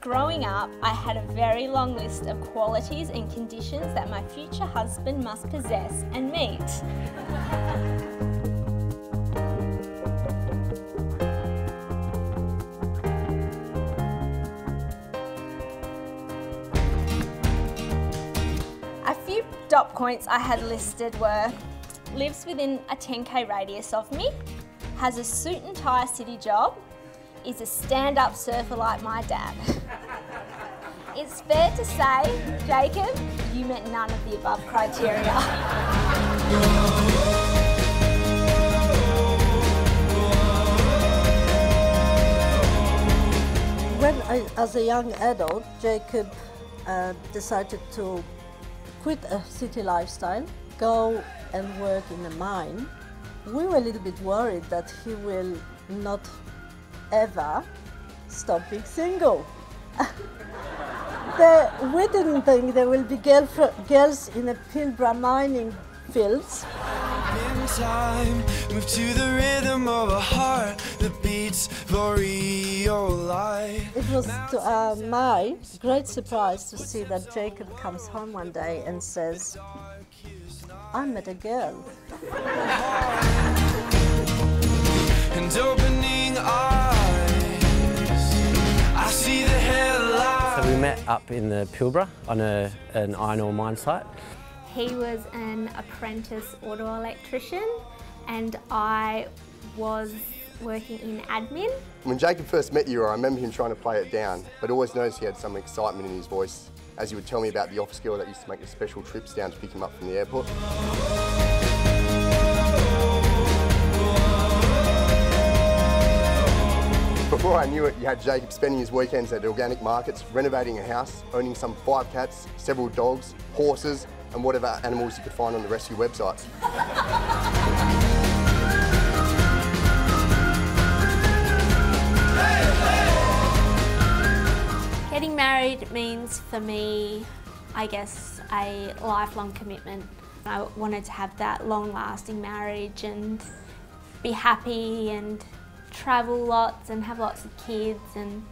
Growing up, I had a very long list of qualities and conditions that my future husband must possess and meet. A few dot points I had listed were lives within a 10k radius of me, has a suit and tie city job, is a stand up surfer like my dad. it's fair to say, Jacob, you met none of the above criteria. When I, as a young adult, Jacob uh, decided to quit a city lifestyle, go and work in a mine, we were a little bit worried that he will not ever stop being single. the, we didn't think there will be girl, girls in the Pilbara mining fields. In time, move to the rhythm of a heart that beats for your life. It was to uh, my great surprise to see that Jacob comes home one day and says, I met a girl. met up in the Pilbara on a, an iron ore mine site. He was an apprentice auto electrician and I was working in admin. When Jacob first met you, I remember him trying to play it down, but always noticed he had some excitement in his voice as he would tell me about the office girl that used to make the special trips down to pick him up from the airport. Before I knew it, you had Jacob spending his weekends at organic markets, renovating a house, owning some five cats, several dogs, horses, and whatever animals you could find on the rescue websites. Getting married means for me, I guess, a lifelong commitment. I wanted to have that long lasting marriage and be happy and travel lots and have lots of kids and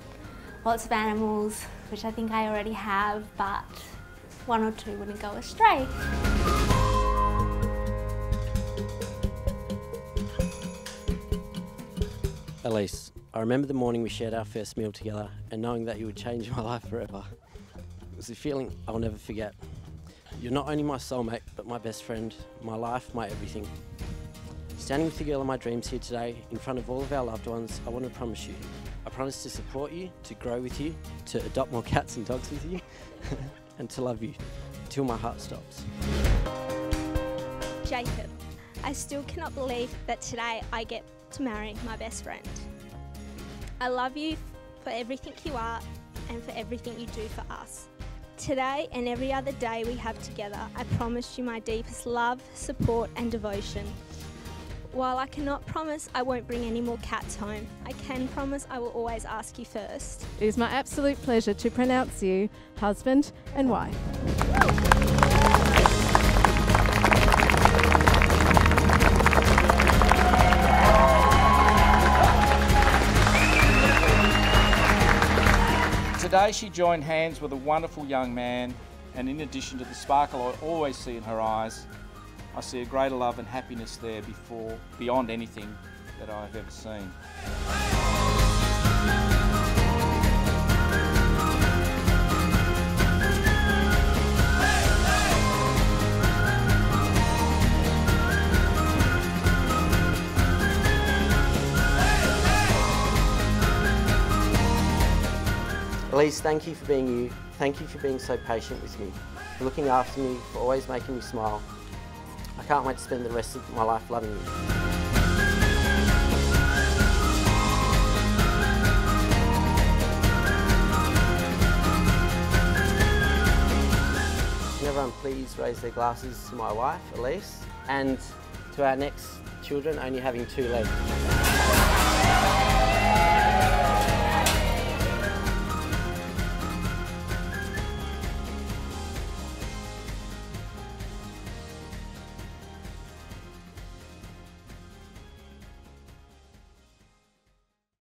lots of animals, which I think I already have, but one or two wouldn't go astray. Alyce, I remember the morning we shared our first meal together and knowing that you would change my life forever. It was a feeling I'll never forget. You're not only my soulmate, but my best friend, my life, my everything. Standing with the girl of my dreams here today, in front of all of our loved ones, I want to promise you. I promise to support you, to grow with you, to adopt more cats and dogs with you, and to love you till my heart stops. Jacob, I still cannot believe that today I get to marry my best friend. I love you for everything you are and for everything you do for us. Today and every other day we have together, I promise you my deepest love, support, and devotion. While I cannot promise I won't bring any more cats home, I can promise I will always ask you first. It is my absolute pleasure to pronounce you husband and wife. Today she joined hands with a wonderful young man and in addition to the sparkle I always see in her eyes, I see a greater love and happiness there before, beyond anything that I have ever seen. Alyce, thank you for being you. Thank you for being so patient with me, for looking after me, for always making me smile. I can't wait to spend the rest of my life loving you. Everyone please raise their glasses to my wife, Alyce, and to our next children only having two legs.